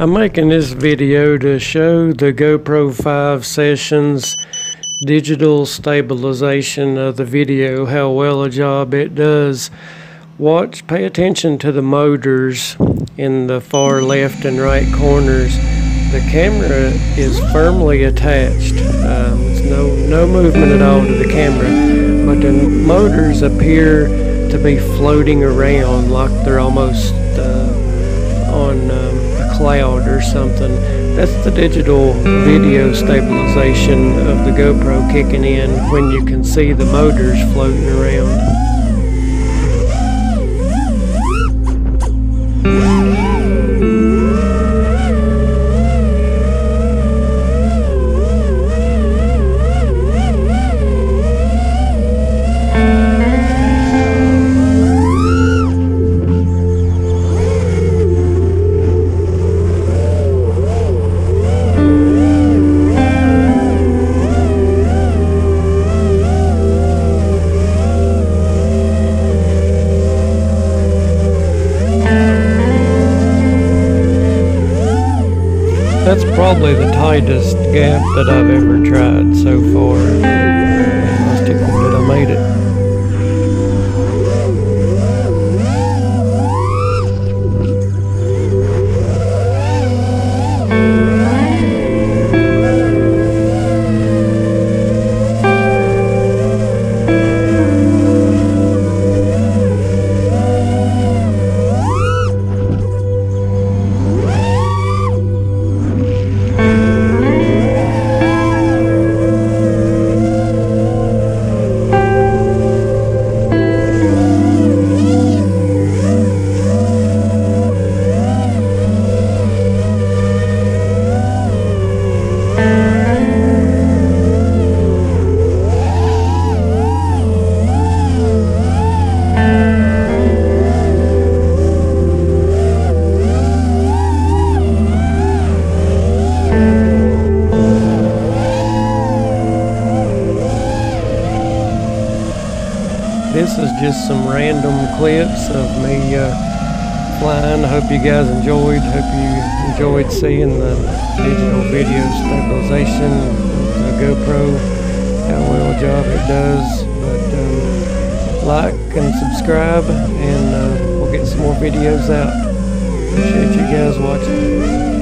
I'm making this video to show the GoPro 5 sessions digital stabilization of the video, how well a job it does. Watch, pay attention to the motors in the far left and right corners. The camera is firmly attached. Um, it's no, no movement at all to the camera, but the motors appear to be floating around like they're almost uh, on um, cloud or something. That's the digital video stabilization of the GoPro kicking in when you can see the motors floating around. That's probably the tightest gap that I've ever tried so far. I stick that I made it. This is just some random clips of me uh, flying. I hope you guys enjoyed. Hope you enjoyed seeing the digital video stabilization of the GoPro, how well a job it does. But um, like and subscribe, and uh, we'll get some more videos out. Appreciate you guys watching.